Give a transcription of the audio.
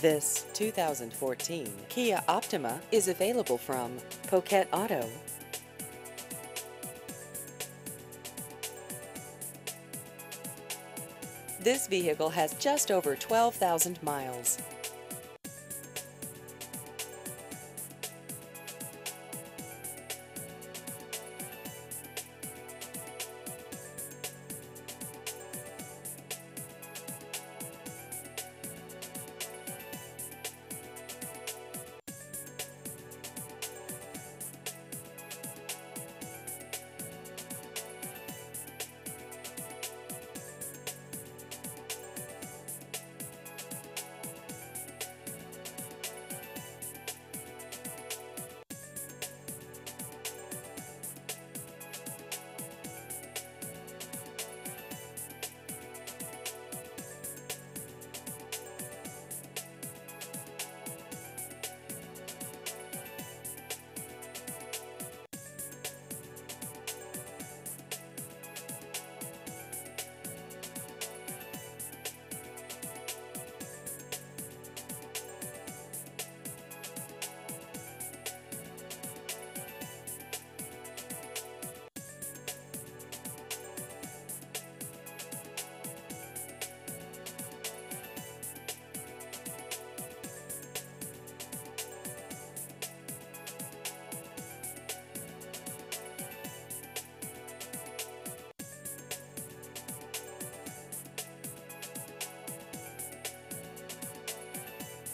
This 2014 Kia Optima is available from Poquet Auto. This vehicle has just over 12,000 miles.